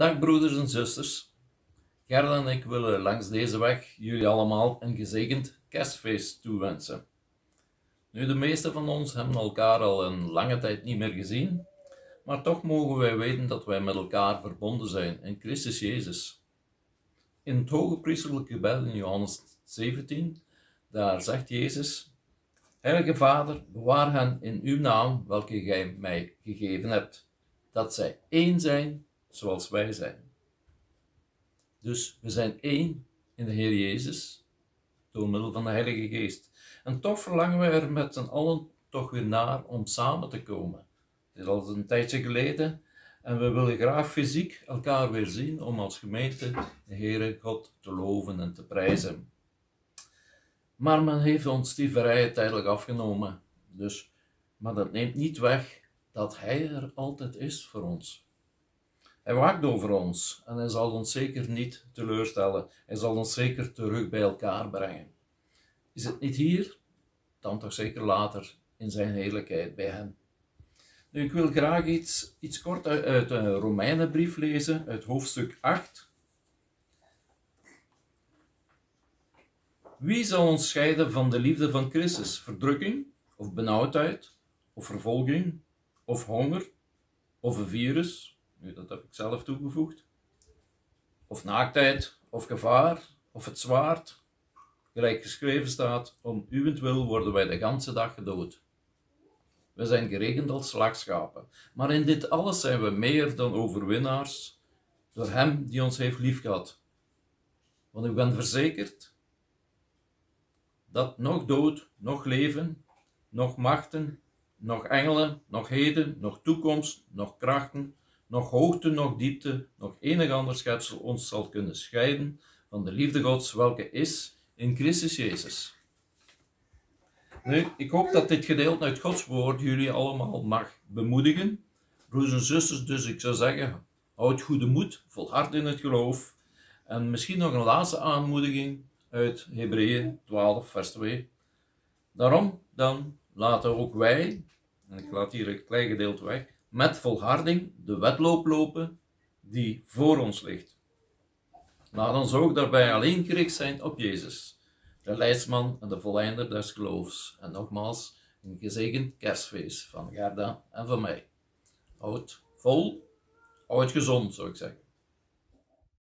Dag broeders en zusters. Gerda en ik willen langs deze weg jullie allemaal een gezegend kerstfeest toewensen. Nu, de meeste van ons hebben elkaar al een lange tijd niet meer gezien, maar toch mogen wij weten dat wij met elkaar verbonden zijn in Christus Jezus. In het hoge priesterlijke gebed in Johannes 17, daar zegt Jezus, Heilige Vader, bewaar hen in uw naam, welke gij mij gegeven hebt, dat zij één zijn zoals wij zijn. Dus we zijn één in de Heer Jezus door middel van de Heilige Geest. En toch verlangen we er met z'n allen toch weer naar om samen te komen. Het is al een tijdje geleden en we willen graag fysiek elkaar weer zien om als gemeente de Heere God te loven en te prijzen. Maar men heeft ons die vrijheid tijdelijk afgenomen. Dus, maar dat neemt niet weg dat Hij er altijd is voor ons. Hij waakt over ons en hij zal ons zeker niet teleurstellen. Hij zal ons zeker terug bij elkaar brengen. Is het niet hier? Dan toch zeker later in zijn heerlijkheid bij hem. Nu, ik wil graag iets, iets kort uit, uit de Romeinenbrief lezen, uit hoofdstuk 8. Wie zal ons scheiden van de liefde van Christus? Verdrukking, of benauwdheid, of vervolging, of honger, of een virus, nu, dat heb ik zelf toegevoegd. Of naaktheid, of gevaar, of het zwaard. Gelijk geschreven staat, om uwentwil worden wij de ganse dag gedood. We zijn gerekend als slagschapen, maar in dit alles zijn we meer dan overwinnaars door Hem die ons heeft liefgehad. Want ik ben verzekerd dat nog dood, nog leven, nog machten, nog engelen, nog heden, nog toekomst, nog krachten, nog hoogte, nog diepte, nog enig ander schepsel ons zal kunnen scheiden van de liefde Gods, welke is in Christus Jezus. Nu, ik hoop dat dit gedeelte uit Gods woord jullie allemaal mag bemoedigen. Broers en zusters, dus ik zou zeggen, houd goede moed, volhard in het geloof. En misschien nog een laatste aanmoediging uit Hebreeën 12, vers 2. Daarom dan laten ook wij, en ik laat hier een klein gedeelte weg, met volharding de wedloop lopen die voor ons ligt. Laat ons ook daarbij alleen gericht zijn op Jezus, de leidsman en de volleinder des geloofs. En nogmaals, een gezegend kerstfeest van Gerda en van mij. Houd vol, houd gezond, zou ik zeggen.